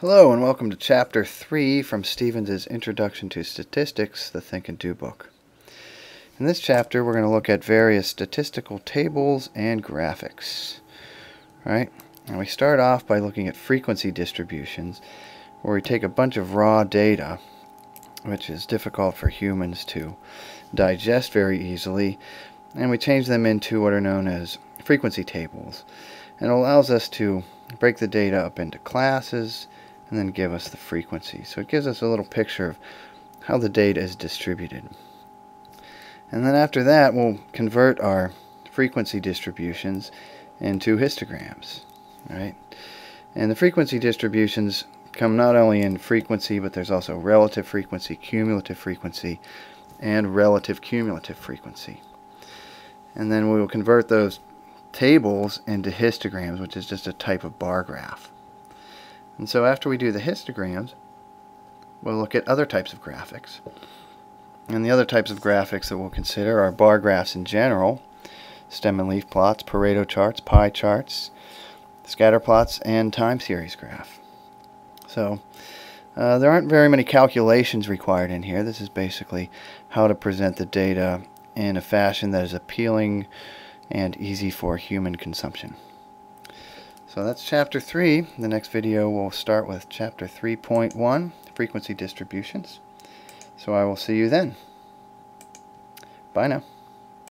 Hello and welcome to Chapter 3 from Stevens' Introduction to Statistics, the Think and Do book. In this chapter we're going to look at various statistical tables and graphics. Right? And we start off by looking at frequency distributions where we take a bunch of raw data which is difficult for humans to digest very easily and we change them into what are known as frequency tables. And it allows us to break the data up into classes and then give us the frequency. So it gives us a little picture of how the data is distributed. And then after that, we'll convert our frequency distributions into histograms, right? And the frequency distributions come not only in frequency, but there's also relative frequency, cumulative frequency, and relative cumulative frequency. And then we will convert those tables into histograms, which is just a type of bar graph. And so after we do the histograms, we'll look at other types of graphics. And the other types of graphics that we'll consider are bar graphs in general, stem and leaf plots, Pareto charts, pie charts, scatter plots, and time series graph. So uh, there aren't very many calculations required in here. This is basically how to present the data in a fashion that is appealing and easy for human consumption. So that's chapter 3. The next video will start with chapter 3.1, frequency distributions. So I will see you then. Bye now.